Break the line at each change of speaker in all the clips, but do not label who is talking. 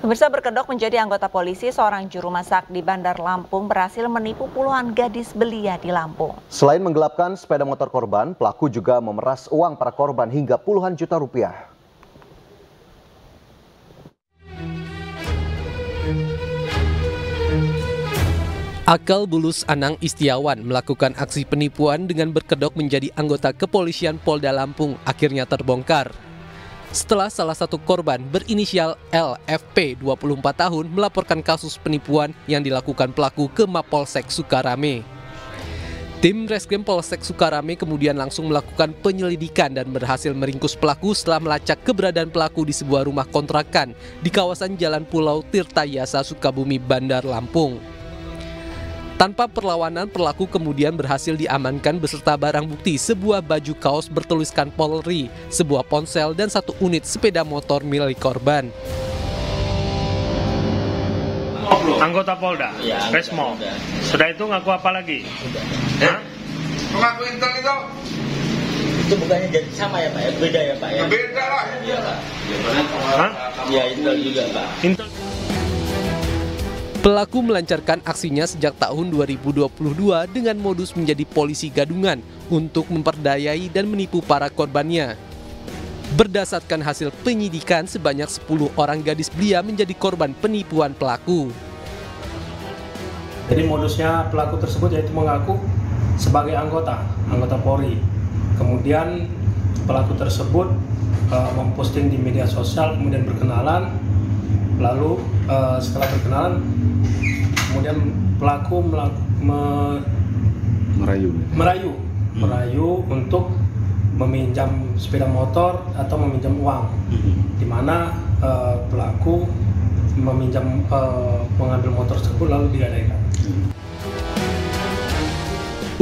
Pemirsa berkedok menjadi anggota polisi, seorang juru masak di Bandar Lampung berhasil menipu puluhan gadis belia di Lampung.
Selain menggelapkan sepeda motor korban, pelaku juga memeras uang para korban hingga puluhan juta rupiah.
Akal bulus Anang Istiawan melakukan aksi penipuan dengan berkedok menjadi anggota kepolisian Polda Lampung akhirnya terbongkar. Setelah salah satu korban berinisial LFP 24 tahun melaporkan kasus penipuan yang dilakukan pelaku ke Mapolsek Sukarame. Tim Reskrim Polsek Sukarame kemudian langsung melakukan penyelidikan dan berhasil meringkus pelaku setelah melacak keberadaan pelaku di sebuah rumah kontrakan di kawasan Jalan Pulau Tirtayasa Sukabumi Bandar Lampung. Tanpa perlawanan, pelaku kemudian berhasil diamankan beserta barang bukti sebuah baju kaos bertuliskan Polri, sebuah ponsel, dan satu unit sepeda motor milik korban.
Anggota Polda,
Ya, anggota
Resmo.
Polda.
Sudah itu ngaku apa lagi? Hah?
Mengaku intel itu
Itu bukannya jadi sama ya Pak ya? Beda ya Pak ya?
beda lah.
Iya Pak.
Hah?
Iya Intel juga Pak.
Intel.
Pelaku melancarkan aksinya sejak tahun 2022 dengan modus menjadi polisi gadungan untuk memperdayai dan menipu para korbannya. Berdasarkan hasil penyidikan, sebanyak 10 orang gadis belia menjadi korban penipuan pelaku.
Jadi modusnya pelaku tersebut yaitu mengaku sebagai anggota, anggota Polri. Kemudian pelaku tersebut uh, memposting di media sosial, kemudian berkenalan. Lalu uh, setelah berkenalan, kemudian pelaku melaku, me-
Merayu.
merayu, merayu untuk meminjam sepeda motor atau meminjam uang, di mana uh, pelaku meminjam uh, mengambil motor tersebut lalu digadaikan.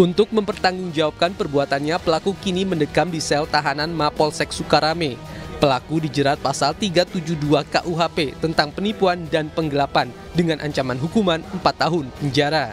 Untuk mempertanggungjawabkan perbuatannya, pelaku kini mendekam di sel tahanan Mapolsek Sukarame. Pelaku dijerat pasal 372 KUHP tentang penipuan dan penggelapan dengan ancaman hukuman 4 tahun penjara.